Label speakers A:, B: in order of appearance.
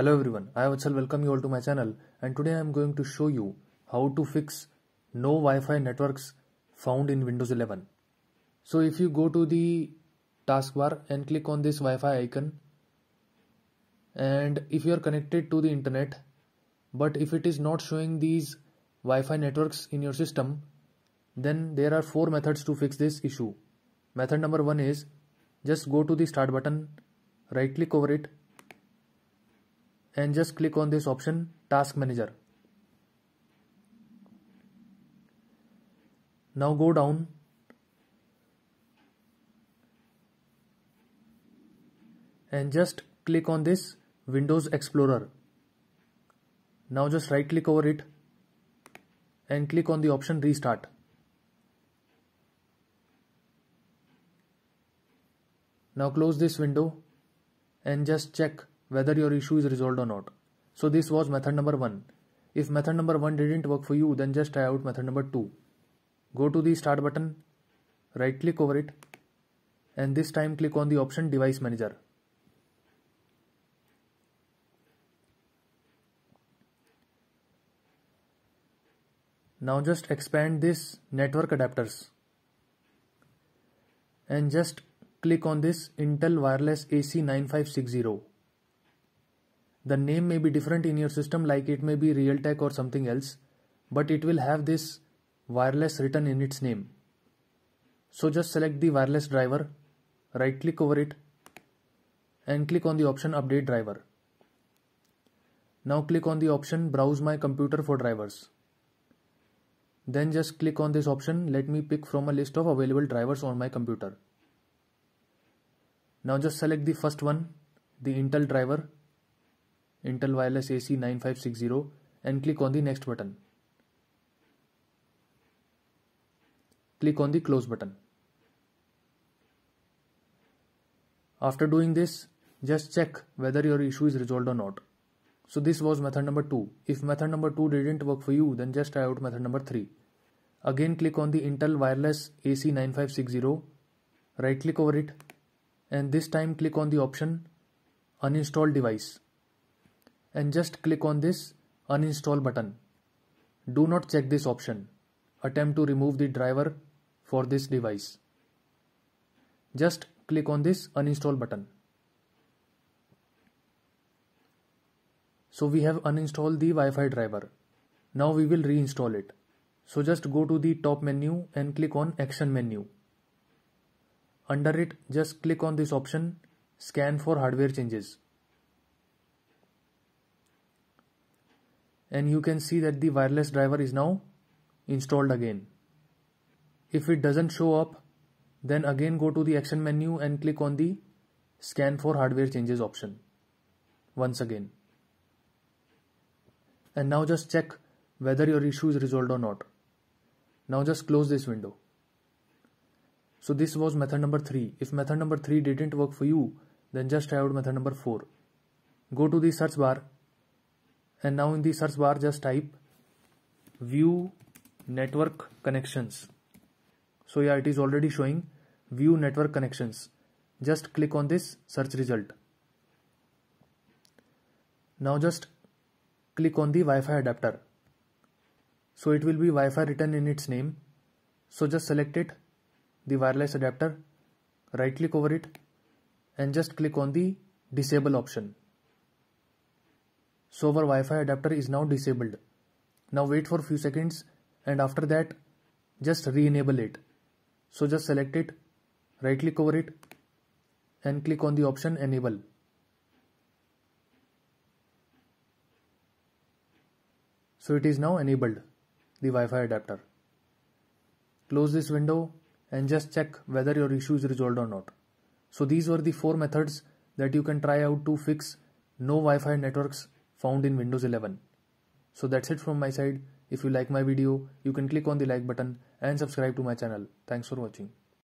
A: Hello everyone, I Vatsal welcome you all to my channel and today I am going to show you how to fix no Wi-Fi networks found in Windows 11. So if you go to the taskbar and click on this Wi-Fi icon and if you are connected to the internet but if it is not showing these Wi-Fi networks in your system then there are four methods to fix this issue. Method number one is just go to the start button, right click over it and just click on this option task manager. Now go down. And just click on this Windows Explorer. Now just right click over it and click on the option restart. Now close this window and just check whether your issue is resolved or not. So this was method number 1. If method number 1 didn't work for you then just try out method number 2. Go to the start button, right click over it and this time click on the option device manager. Now just expand this network adapters and just click on this Intel Wireless AC9560 the name may be different in your system like it may be Realtek or something else but it will have this wireless written in its name. So just select the wireless driver, right click over it and click on the option update driver. Now click on the option browse my computer for drivers. Then just click on this option let me pick from a list of available drivers on my computer. Now just select the first one, the Intel driver Intel Wireless AC 9560 and click on the next button. Click on the close button. After doing this, just check whether your issue is resolved or not. So this was method number 2. If method number 2 didn't work for you, then just try out method number 3. Again click on the Intel Wireless AC9560, right click over it and this time click on the option uninstall device and just click on this uninstall button. Do not check this option. Attempt to remove the driver for this device. Just click on this uninstall button. So we have uninstalled the Wi-Fi driver. Now we will reinstall it. So just go to the top menu and click on action menu. Under it just click on this option scan for hardware changes. And you can see that the wireless driver is now installed again. If it doesn't show up, then again go to the action menu and click on the scan for hardware changes option once again. And now just check whether your issue is resolved or not. Now just close this window. So this was method number 3. If method number 3 didn't work for you, then just try out method number 4. Go to the search bar and now in the search bar just type view network connections. So yeah it is already showing view network connections. Just click on this search result. Now just click on the Wi-Fi adapter. So it will be Wi-Fi written in its name. So just select it the wireless adapter right click over it and just click on the disable option so our Wi-Fi adapter is now disabled. Now wait for few seconds and after that just re-enable it. So just select it, right click over it and click on the option enable. So it is now enabled, the Wi-Fi adapter. Close this window and just check whether your issue is resolved or not. So these were the four methods that you can try out to fix no Wi-Fi networks found in Windows 11. So that's it from my side. If you like my video, you can click on the like button and subscribe to my channel. Thanks for watching.